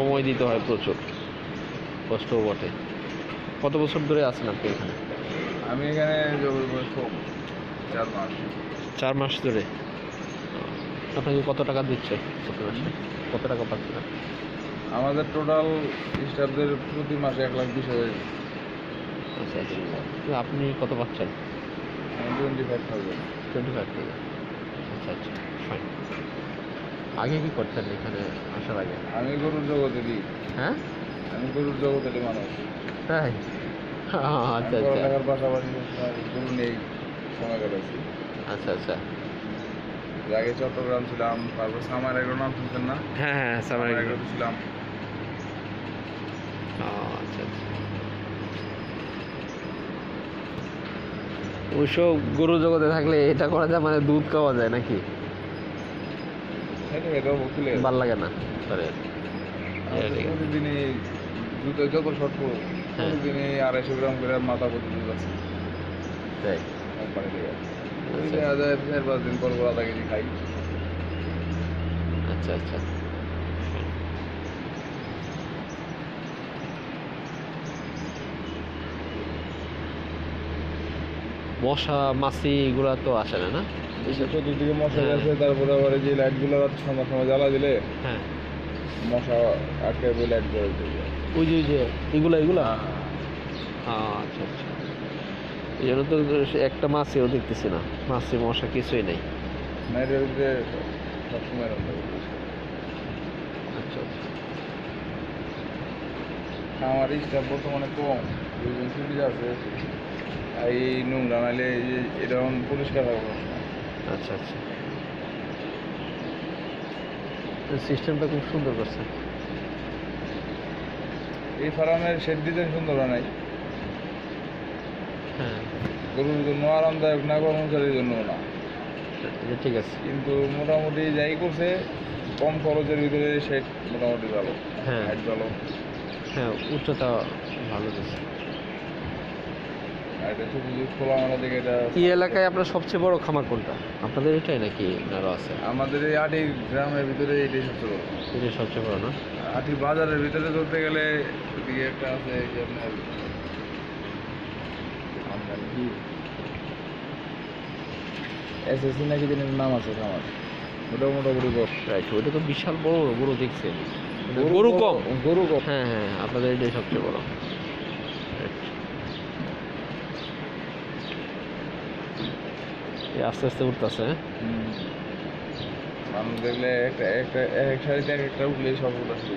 সময় দিতে হয় প্রচুর। কষ্টও বটে। কত বছর ধরে আছেন আপনি এখানে? আমি এখানে চার মাস। চার মাস ধরে। আপনাকে কত টাকা দিচ্ছে প্রতি মাসে? কত টাকা পাচ্ছেন? আমাদের টোটাল স্টাফদের প্রতি মাসে এক লাখ বিশ হাজার। আচ্ছা আচ্ছা। আপনি কত পাচ্ছেন? Twenty five thousand twenty five থেকে আচ্ছা আচ্ছা। ফাইন আগে কি করতেন এখানে আসার আগে? আমি গরুর জগতেরই হ্যাঁ? আমি গরুর জগতেরই মানুষ। তাই? আচ্ছা আচ্ছা। পাশাপাশি গরু নেই সময় কাটাচ্ছি। আচ্ছা আচ্ছা। আগে চট্টগ্রাম ছিলাম তারপর সামার এগুলো নাম শুনছেন না? হ্যাঁ হ্যাঁ সামার সামার এগুলো ছিলাম। আচ্ছা আচ্ছা। ওইসব গরু জগতে থাকলে এটা করা যায় মানে দুধ খাওয়া যায় নাকি? ভালো লাগে না যত শর্ট পড়ুক হ্যাঁ। আড়াইশো গ্রাম করে মাথা প্রতি দুধ আছে। তাই? কোম্পানি থেকে ওই আচ্ছা। চার পাঁচ দিন পর পর আধা কেজি খাই। আচ্ছা আচ্ছা। মশা মাছি এগুলা তো আসে না না? চতুর্দিকে মশা হ্যাঁ। তারপরে আবার যে লাইটগুলো সন্ধ্যার সময় জ্বালা দিলে হ্যাঁ। মশা আটকে বই লাইট জ্বলে ওই যে ওই যে এগুলা এগুলা? হ্যাঁ। আচ্ছা আচ্ছা। এই জন্য তো একটা মাছিও দেখতেছি না। মাছি মশা কিছুই নেই। নাইটের ভিতরে সবসময় আচ্ছা আচ্ছা। আমার স্টাফ বর্তমানে কম দুজন সুবিধা আছে। এই নোংরা নাহলে এরকম পরিষ্কার হবে না। আচ্ছা আচ্ছা। সিস্টেমটা খুব সুন্দর করছে। এই ফার্মের শেড ডিজাইন সুন্দর হয় নাই হ্যাঁ। গরুর জন্য আরামদায়ক না কর্মচারীর জন্য না। ঠিক আছে। কিন্তু মোটামুটি যাই করছে কম খরচের ভিতরে শেড মোটামুটি ভালো হ্যাঁ। ভালো। হ্যাঁ উচ্চতা ভালো দিচ্ছে। এই এলাকায় আপনার সবচেয়ে বড় খামার কোনটা? আপনাদের এটাই নাকি আরও আছে? আমাদের এই আটি গ্রামের ভিতরে এটাই সবচেয়ে বড়। এটাই সবচেয়ে বড় না? আটি বাজারের ভিতরে ধরতে গেলে এদিকে একটা আছে এই যে আপনার এসএসসি নাকি দিনের নাম আছে আমার ওটাও মোটামুটি বড়। রাইট ওটা তো বিশাল বড় গরু দেখছে গরু কম? গরু কম। হ্যাঁ হ্যাঁ আপনাদের এটাই সবচেয়ে বড় Right. এই আস্তে আস্তে উঠতেছে। দেখলে একটা একটা এক সারিতে এক একটা উঠলেই সব উঠা শুরু